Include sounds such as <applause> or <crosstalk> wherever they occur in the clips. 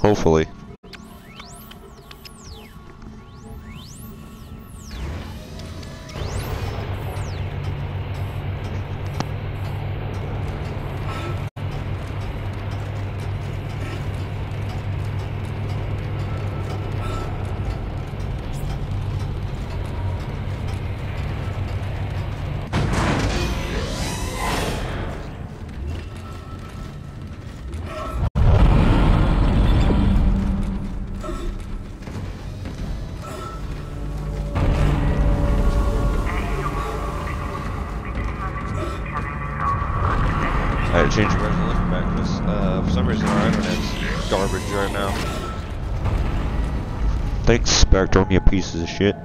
Hopefully. This.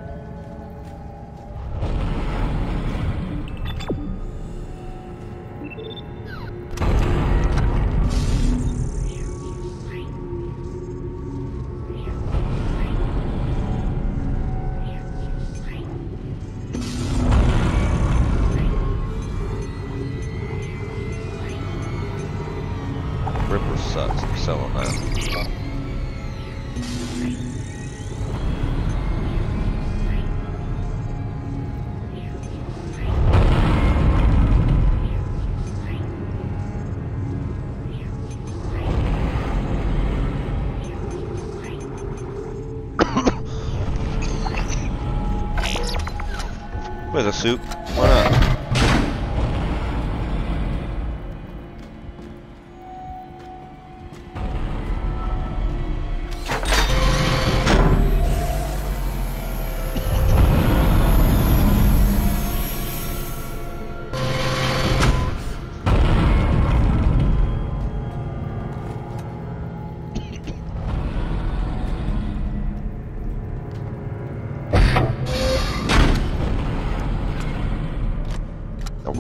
With a soup.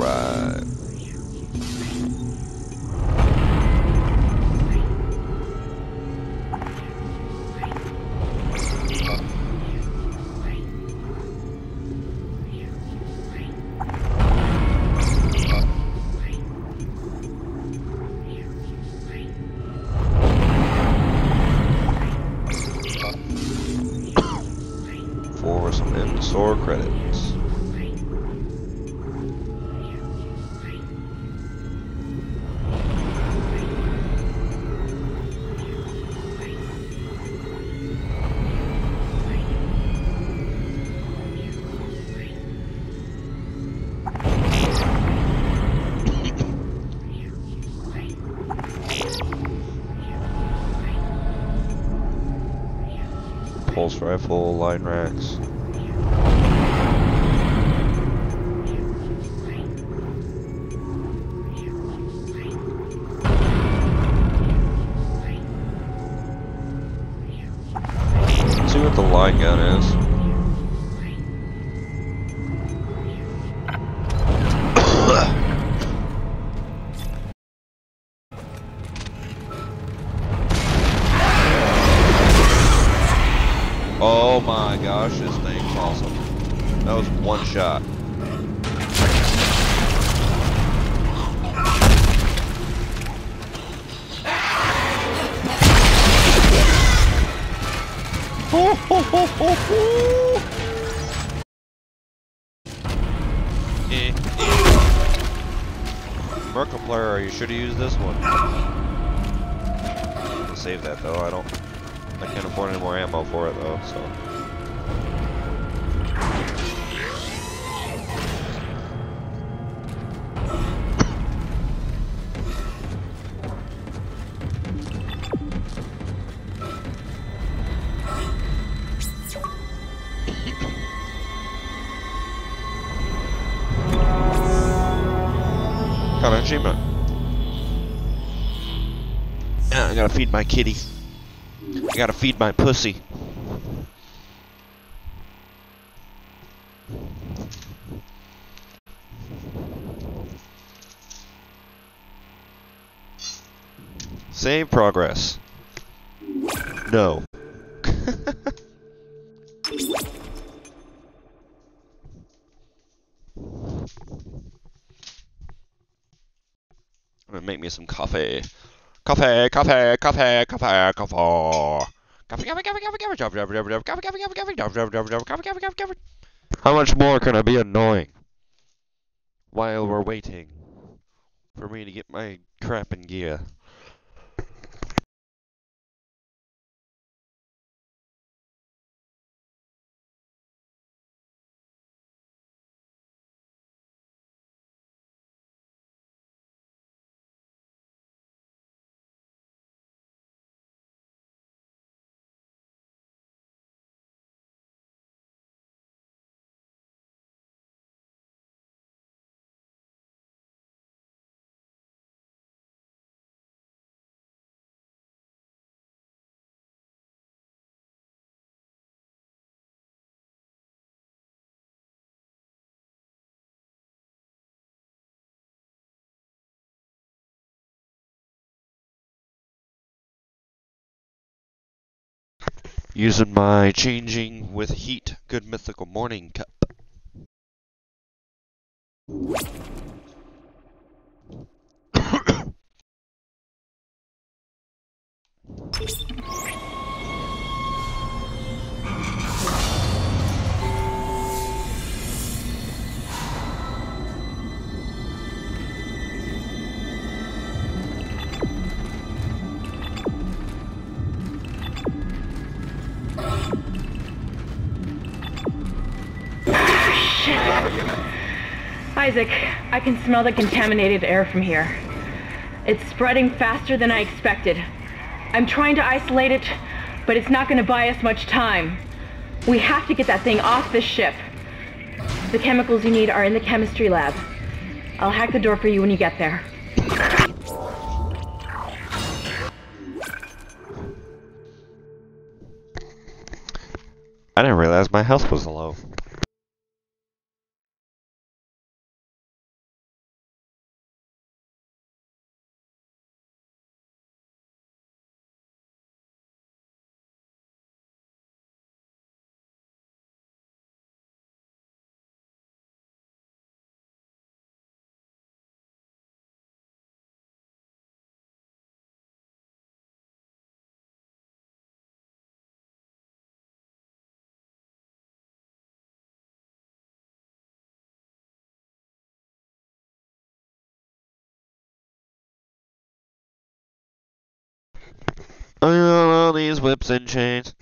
Alright. Pulse rifle, line racks. Should have used this one. I'll Save that though, I don't I can't afford any more ammo for it though, so. Got gotta feed my kitty. I gotta feed my pussy. Save progress. No. <laughs> I'm gonna make me some coffee. Coffee, coffee, coffee, coffee, coffee. How much more can I be annoying while we're waiting for me to get my crap in gear? Using my changing with heat good mythical morning cup. Isaac, I can smell the contaminated air from here. It's spreading faster than I expected. I'm trying to isolate it, but it's not going to buy us much time. We have to get that thing off this ship. The chemicals you need are in the chemistry lab. I'll hack the door for you when you get there. Whips and chains.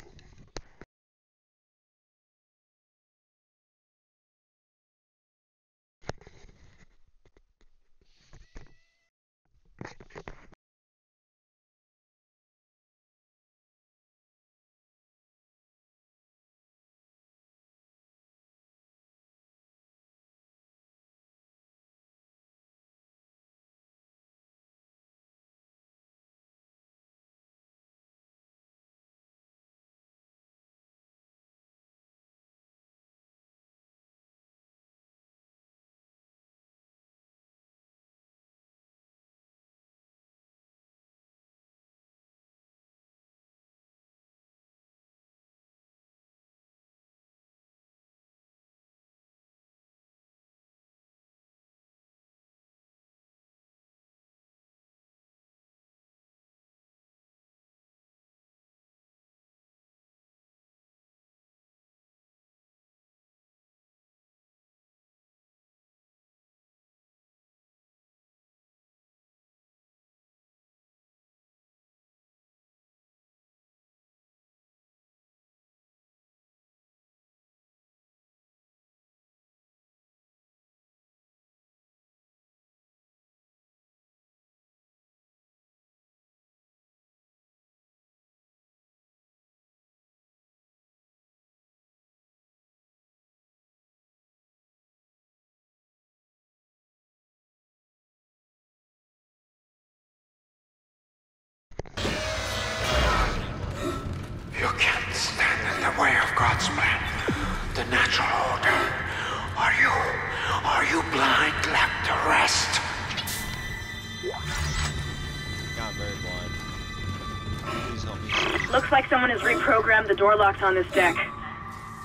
door locks on this deck.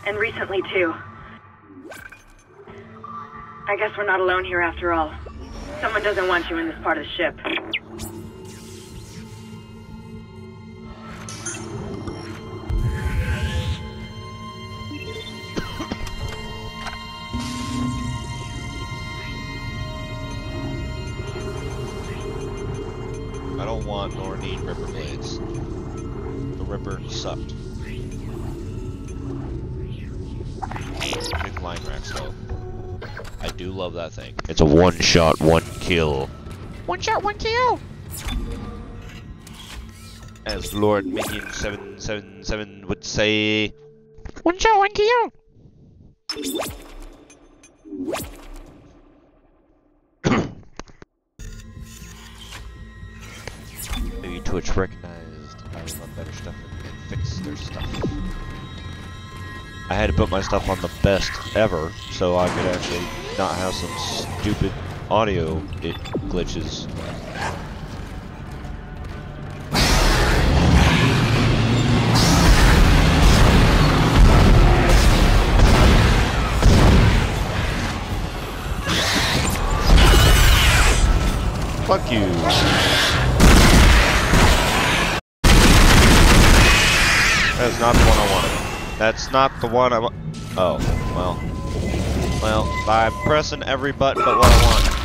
And recently, too. I guess we're not alone here after all. Someone doesn't want you in this part of the ship. I don't want nor need Ripper blades. The Ripper sucked. Do love that thing. It's a one shot, one kill. One shot, one kill! As Lord Minion 777 would say, One shot, one kill! <coughs> Maybe Twitch recognized I was on better stuff and fixed their stuff. I had to put my stuff on the best ever so I could actually not have some stupid audio it glitches. Fuck you. That's not the one I wanted. That's not the one I want. Oh, well. Well, I'm pressing every button but what I want.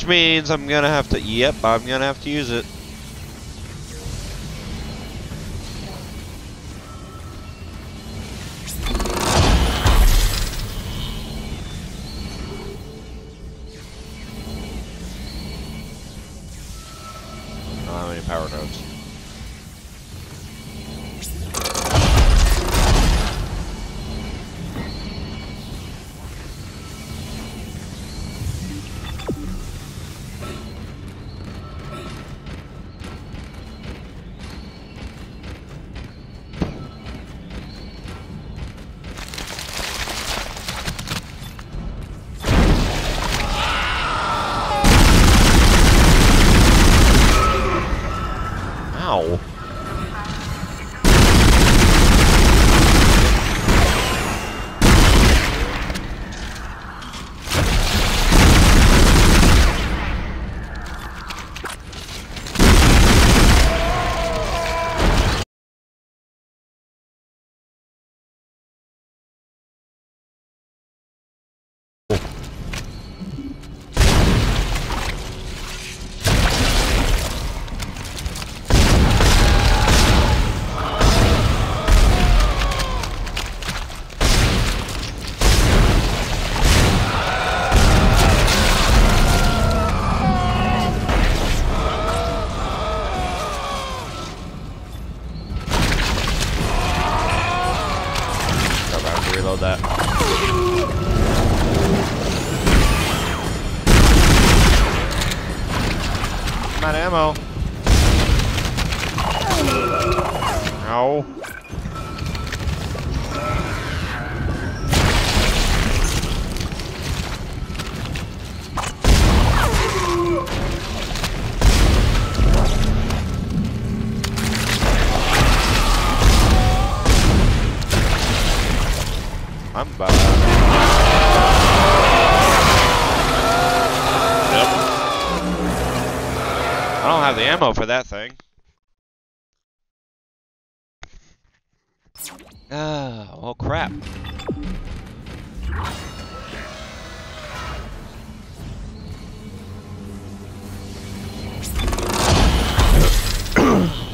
Which means I'm gonna have to, yep, I'm gonna have to use it. I'm out of ammo. Ow. I'm bad. I don't the ammo for that thing. Ah, well crap. No, <clears throat>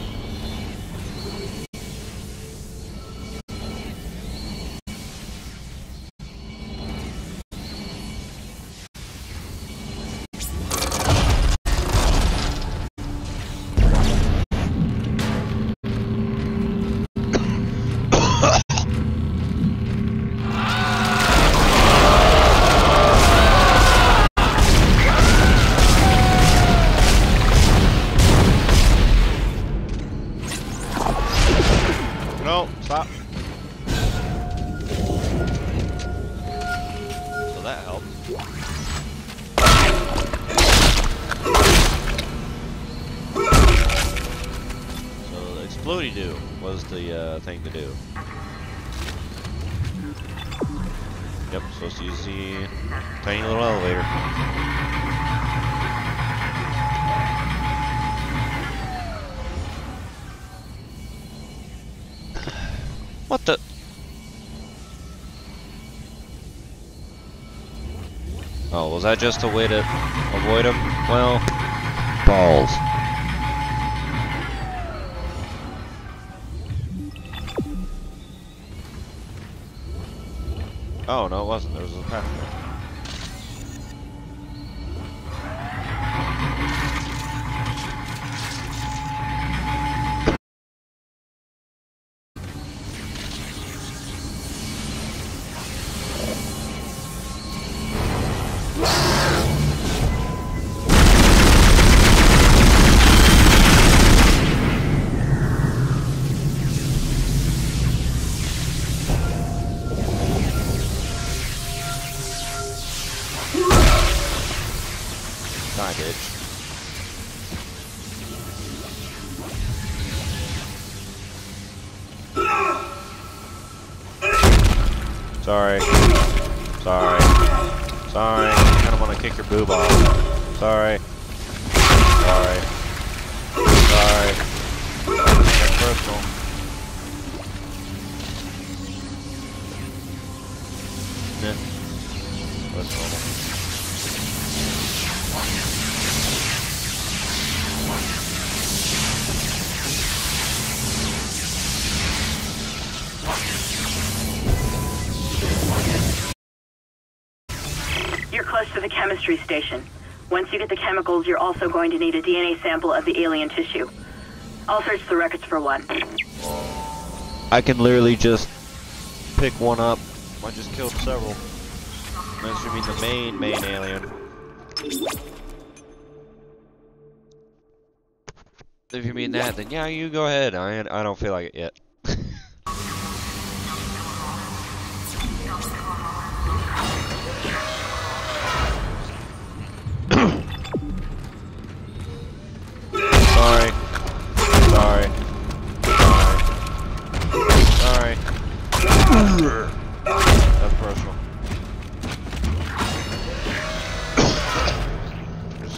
was that just a way to avoid him? Well, balls. Oh, no, it wasn't. There was a path. Nah. That's normal. You're close to the chemistry station. Once you get the chemicals, you're also going to need a DNA sample of the alien tissue. I'll search the records for one. I can literally just pick one up. I just killed several. That should mean the main, main alien. If you mean that, then yeah, you go ahead. I, I don't feel like it yet.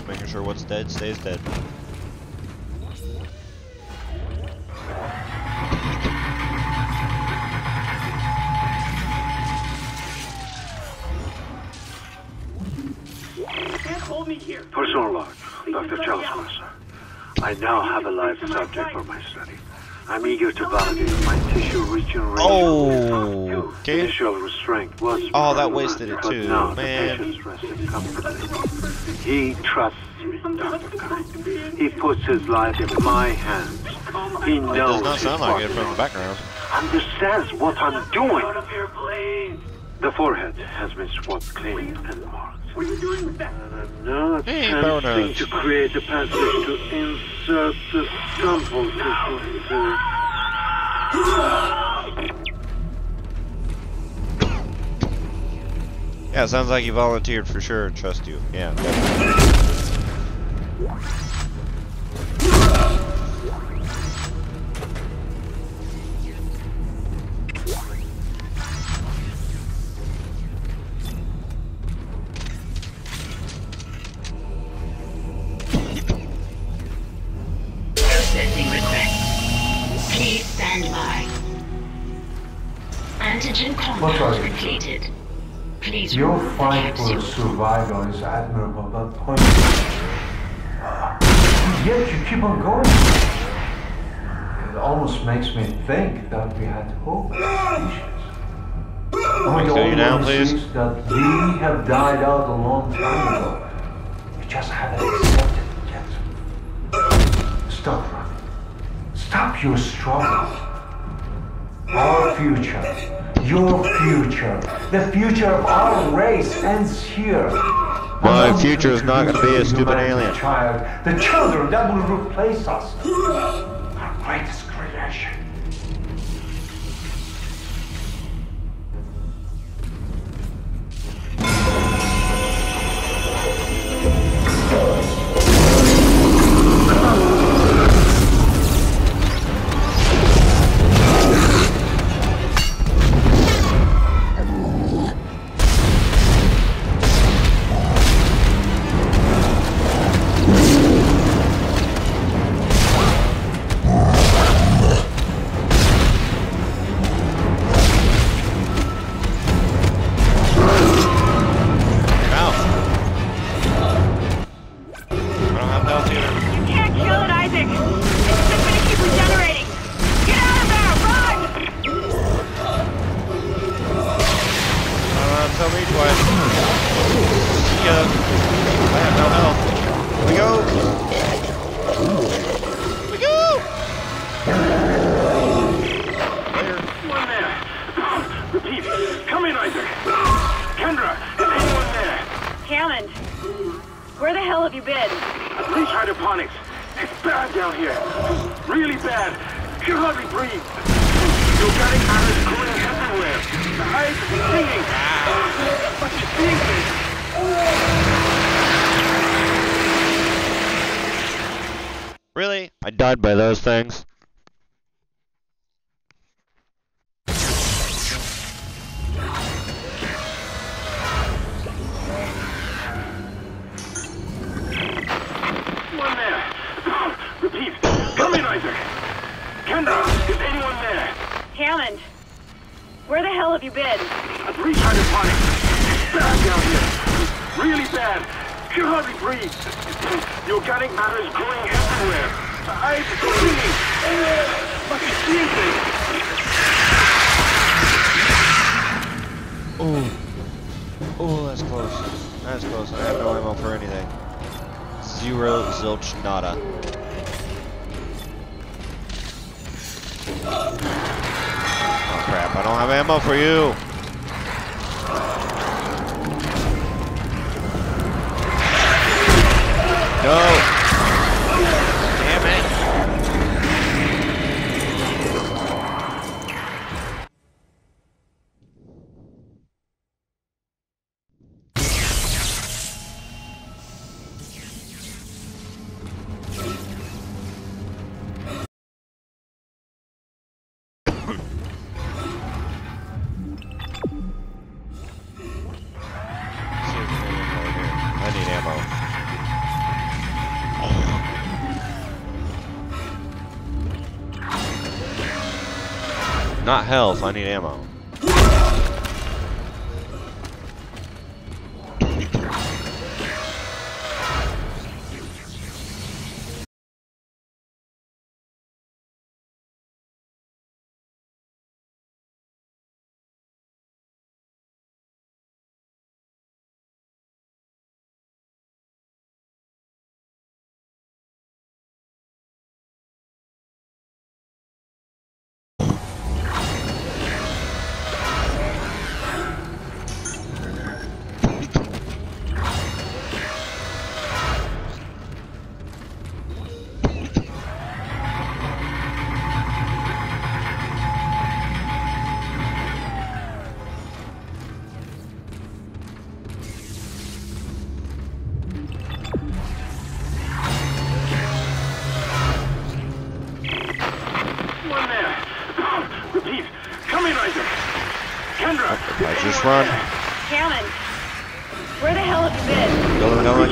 Making sure what's dead stays dead. Personal log, Dr. Challus Mercer. I now have a live subject for my study. I'm eager to validate my tissue regeneration. Oh, okay. Initial restraint was Oh, that wasted it too, now man. The patient's resting comfortably. He trusts me, Dr. He puts his life in my hands. He It knows does not sound like it from the background. understands what I'm doing. The forehead has been swabbed clean and marked. What are you doing with that? Uh, and I'm now Hey, attempting bonus. to create a passage to insert the sample tissue into... Yeah, sounds like you volunteered for sure. Trust you. Yeah, definitely. Your fight for survival is admirable, but pointless. Yet you keep on going. It almost makes me think that we had hope as a species. Are we Say the you only now, ones please. that we have died out a long time ago? We just haven't accepted it yet. Stop running. Stop your struggle. Our future, your future, the future of our race ends here. My future is not gonna be a stupid alien. Child, the children that will replace us. Isaac. Kendra, is anyone there? Hammond, where the hell have you been? Please hydroponics. It's bad down here. Really bad. You can hardly breathe. Organic matter is growing everywhere. The eyes are stinging. But you seeing things. Really? I died by those things. Kendra, is anyone there? Hammond, where the hell have you been? Please hydroponics. It's bad down here. Really bad. Can hardly breathe. The organic matter is growing everywhere. The eyes are stinging. But you seeing things. Oh. Oh, that's close. That's close. I have no ammo for anything. Zero zilch nada. Oh crap, I don't have ammo for you! No! Not health, I need ammo.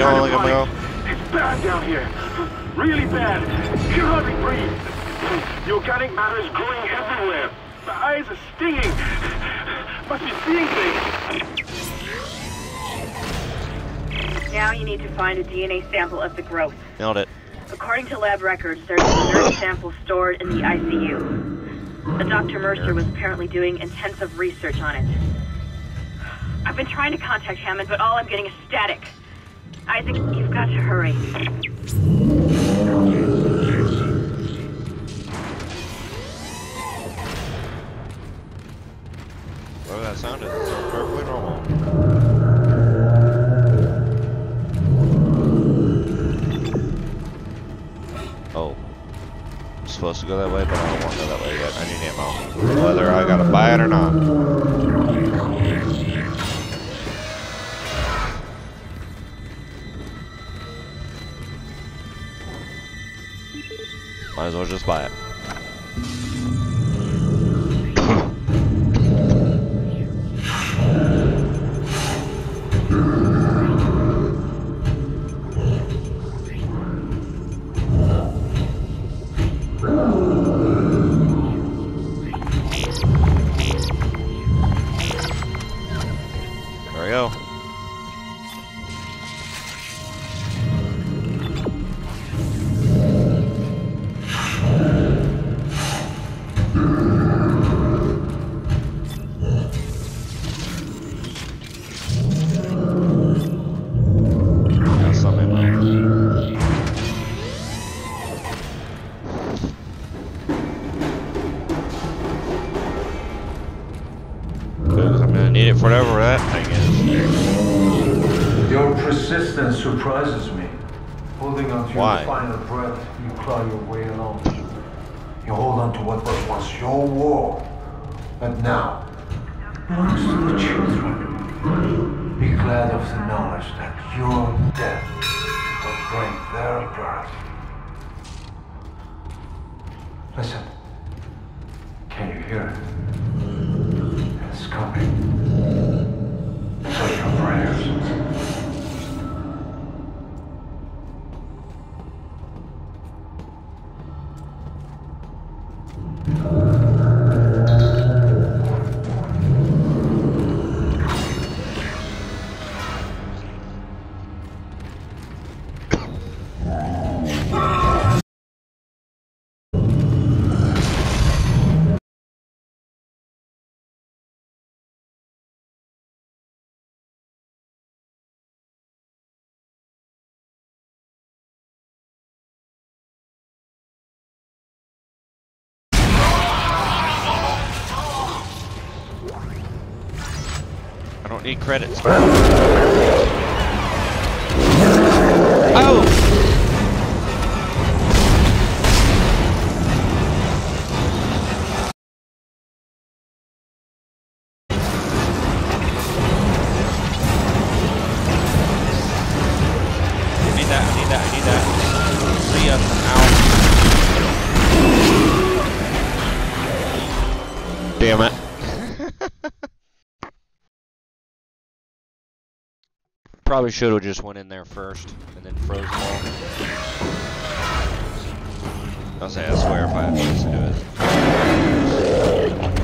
It's bad down here. Really bad. Can hardly breathe. The organic matter is growing everywhere. The eyes are stinging. Must be seeing things. Now you need to find a DNA sample of the growth. Nailed it. According to lab records, there's a nerve sample stored in the ICU. The Dr. Mercer was apparently doing intensive research on it. I've been trying to contact Hammond, but all I'm getting is static. Isaac, you've got to hurry. Whatever that sound perfectly normal. Oh. I'm supposed to go that way, but I don't want to go that way yet. I need ammo. Whether I gotta buy it or not. Might as well just buy it. Your death will bring their birth. Listen. Can you hear it? It's coming. credits. Probably should have just went in there first and then froze them all. I'll say, I swear if I had to do it.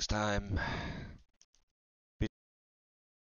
Next time.